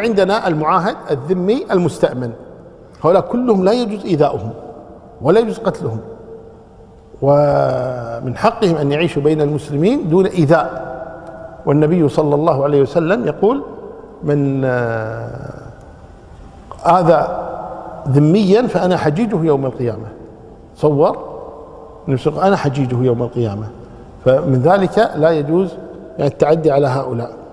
عندنا المعاهد الذمي المستأمن. هؤلاء كلهم لا يجوز إيذاؤهم ولا يجوز قتلهم. ومن حقهم أن يعيشوا بين المسلمين دون إيذاء. والنبي صلى الله عليه وسلم يقول من آه، آذى ذميا فأنا حجيجه يوم القيامة. صور أنا حجيجه يوم القيامة. فمن ذلك لا يجوز يعني التعدي على هؤلاء.